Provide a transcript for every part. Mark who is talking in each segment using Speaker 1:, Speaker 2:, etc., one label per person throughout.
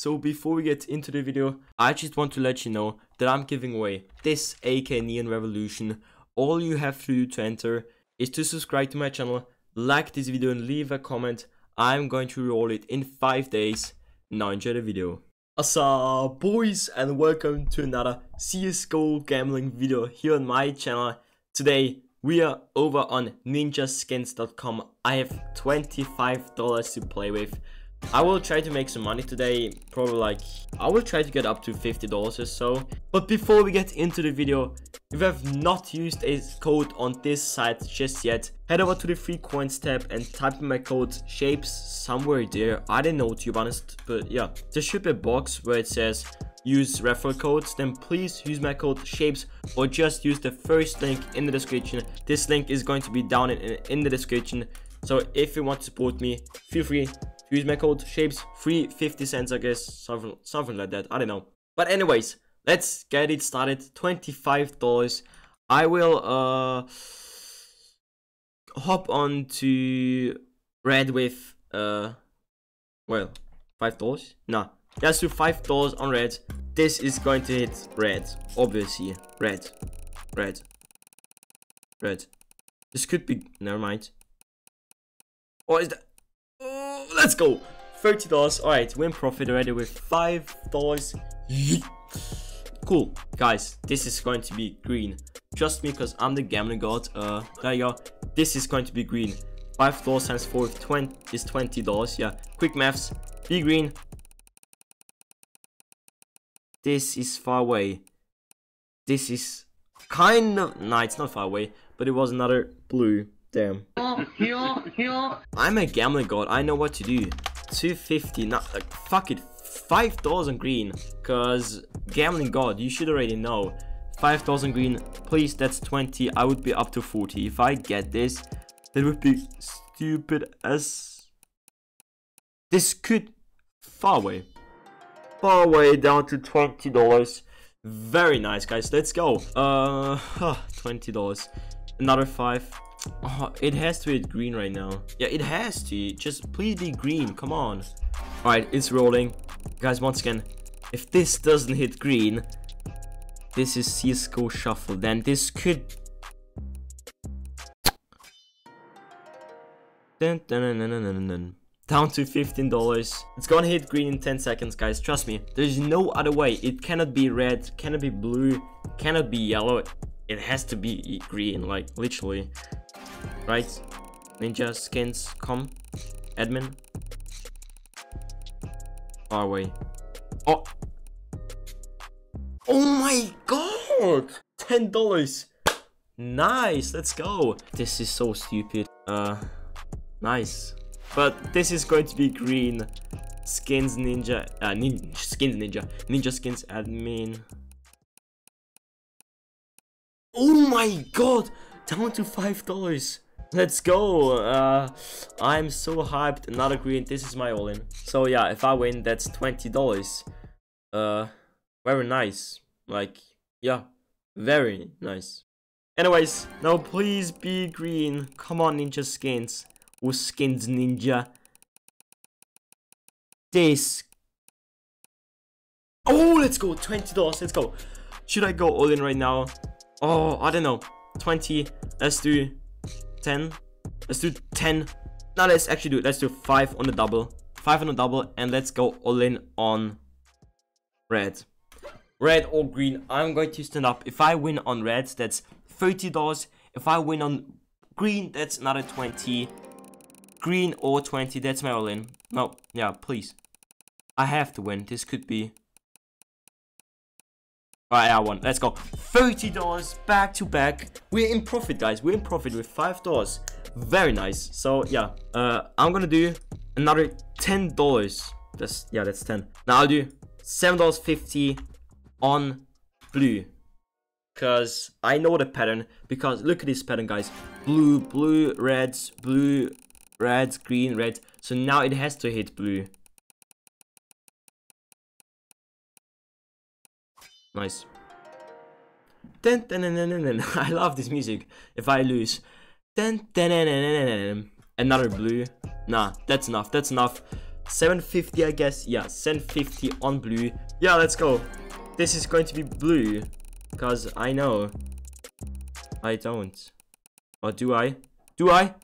Speaker 1: So before we get into the video, I just want to let you know that I'm giving away this AK Neon Revolution. All you have to do to enter is to subscribe to my channel, like this video and leave a comment. I'm going to roll it in 5 days. Now enjoy the video. Asa boys and welcome to another CSGO gambling video here on my channel. Today we are over on ninjaskins.com. I have $25 to play with. I will try to make some money today, probably like, I will try to get up to $50 or so. But before we get into the video, if you have not used a code on this site just yet, head over to the free coins tab and type in my code shapez somewhere there. I don't know to be honest, but yeah, there should be a box where it says use referral codes, then please use my code shapez or just use the first link in the description. This link is going to be down in, in the description. So if you want to support me, feel free use my code shapez free 50 cents i guess. Something something like that. I don't know. But anyways let's get it started. 25 dollars. I will uh hop on to red with uh well five dollars? Nah. Let's do five dollars on red. This is going to hit red. Obviously. Red. Red. Red. This could be never mind. What is that let's go. $30. Alright, win profit already with $5. cool. Guys, this is going to be green. Trust me, because I'm the gambling god. Uh, there you go. This is going to be green. $5 times 4 is $20. Yeah, quick maths. Be green. This is far away. This is kind of... Nah, it's not far away. But it was another blue. Damn. I'm a gambling god. I know what to do. 250. Not like fuck it. Five thousand green. Cause gambling god, you should already know. Five thousand green. Please, that's 20. I would be up to 40. If I get this, that would be stupid as. This could far away. Far away down to twenty dollars. Very nice, guys. Let's go. Uh, twenty dollars. Another five. Oh, it has to hit green right now. Yeah, it has to. Just please be green. Come on. Alright, it's rolling. Guys, once again, if this doesn't hit green, this is CSGO Shuffle. Then this could... Dun, dun, dun, Down to $15. It's gonna hit green in 10 seconds, guys. Trust me. There's no other way. It cannot be red, cannot be blue, cannot be yellow. It has to be green, like, literally right? Ninja skins com admin. Far away. Oh. Oh my god! Ten dollars. Nice. Let's go. This is so stupid. Uh, nice. But this is going to be green. Skins ninja. Uh, nin skins ninja. Ninja skins admin. Oh my god! Down to five dollars. Let's go. Uh, I'm so hyped. Another green. This is my all-in. So yeah, if I win, that's $20. Uh, very nice. Like, yeah, very nice. Anyways, now please be green. Come on, ninja skins. Or skins ninja. This. Oh, let's go. $20. Let's go. Should I go all in right now? Oh, I don't know. 20. Let's do 10. Let's do 10. Now let's actually do it. Let's do 5 on the double. 5 on the double. And let's go all in on red. Red or green. I'm going to stand up. If I win on red, that's $30. If I win on green, that's another 20 Green or 20 That's my all in. No, yeah, please. I have to win. This could be Alright, I won. Let's go. $30 back to back. We're in profit, guys. We're in profit with $5. Very nice. So, yeah. Uh, I'm gonna do another $10. That's, yeah, that's 10. Now I'll do $7.50 on blue. Because I know the pattern. Because look at this pattern, guys. Blue, blue, reds, blue, reds, green, red. So now it has to hit blue. Nice. Dun, dun, dun, dun, dun, I love this music. If I lose. Dun, dun, dun, dun, dun. Another blue. Nah, that's enough. That's enough. 750, I guess. Yeah, 750 on blue. Yeah, let's go. This is going to be blue. Because I know. I don't. Or do I? Do I?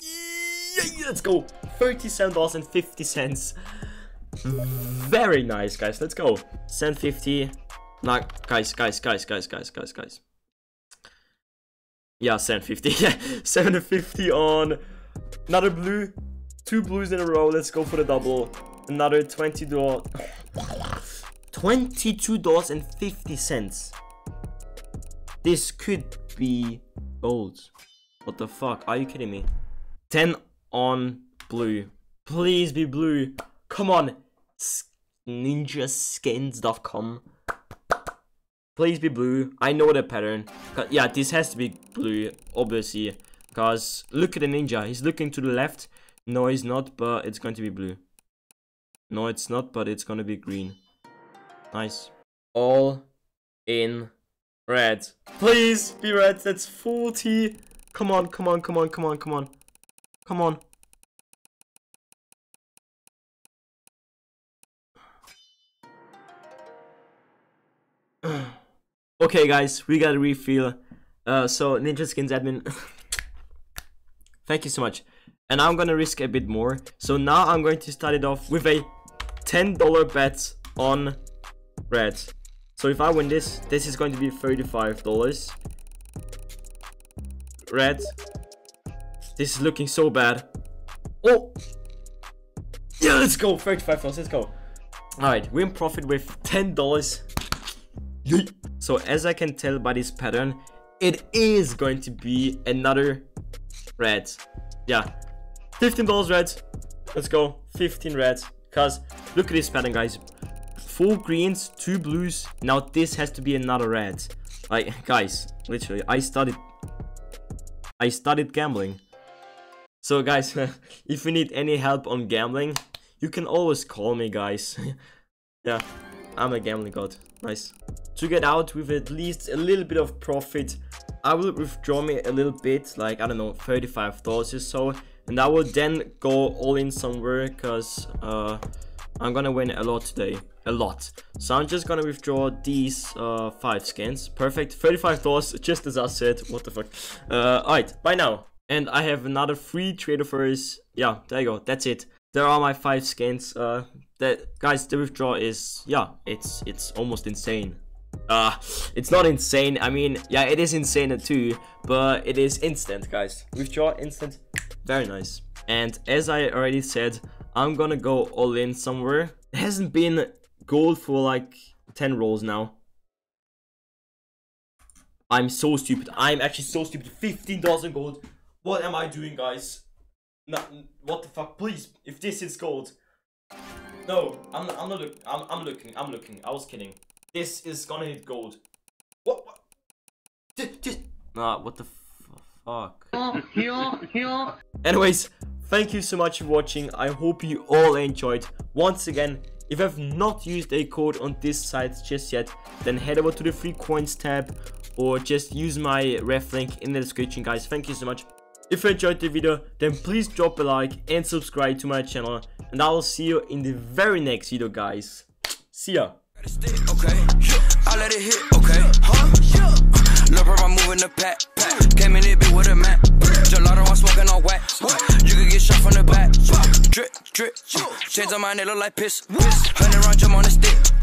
Speaker 1: Yeah, let's go. $37.50. Very nice, guys. Let's go. 750. Nah, guys, guys, guys, guys, guys, guys, guys. Yeah, 750. Yeah, 750 on another blue. Two blues in a row. Let's go for the double. Another $20. $22.50. This could be gold. What the fuck? Are you kidding me? 10 on blue. Please be blue. Come on. Ninjaskins.com. Please be blue. I know the pattern. Yeah, this has to be blue, obviously. Because look at the ninja. He's looking to the left. No, he's not, but it's going to be blue. No, it's not, but it's going to be green. Nice. All in red. Please be red. That's 40. Come on, come on, come on, come on, come on. Come on. Okay, guys, we got a refill. Uh, so, Ninja Skins admin, thank you so much. And I'm gonna risk a bit more. So now I'm going to start it off with a $10 bet on red. So if I win this, this is going to be $35. Red. This is looking so bad. Oh! Yeah, let's go! $35, let's go. Alright, we in profit with $10. So as I can tell by this pattern, it is going to be another red. Yeah, $15 red. Let's go, 15 red. Because look at this pattern, guys four greens, two blues. Now this has to be another red. Like, guys, literally, I started... I started gambling. So guys, if you need any help on gambling, you can always call me, guys. yeah, I'm a gambling god. Nice. To get out with at least a little bit of profit, I will withdraw me a little bit, like, I don't know, $35 or so. And I will then go all in somewhere, because uh, I'm gonna win a lot today a lot. So I'm just gonna withdraw these uh, five skins. Perfect, $35, just as I said. What the fuck? Uh, Alright, bye now. And I have another free trader first. Yeah, there you go. That's it. There are my five skins. Uh, that guys, the withdraw is yeah, it's it's almost insane. Uh, it's not insane. I mean, yeah, it is insane too, but it is instant, guys. Withdraw instant, very nice. And as I already said, I'm gonna go all in somewhere. It hasn't been gold for like 10 rolls now. I'm so stupid. I'm actually so stupid. 15,000 gold. What am I doing, guys? No, what the fuck? Please, if this is gold. No, I'm, I'm not looking. I'm, I'm looking. I'm looking. I was kidding. This is gonna hit gold. What? what? Just, what the fuck? Anyways, thank you so much for watching. I hope you all enjoyed. Once again, if you have not used a code on this site just yet, then head over to the free coins tab or just use my ref link in the description guys. Thank you so much. If you enjoyed the video, then please drop a like and subscribe to my channel. And I will see you in the very next video guys. See ya. Okay, I let it hit, okay, huh? Love her, I'm moving the pack, pack. Came in it bit with a map. Gelato, I'm smoking on whack. You can get shot from the back. Drip, drip. Chains on my neck look like piss. Hundred round,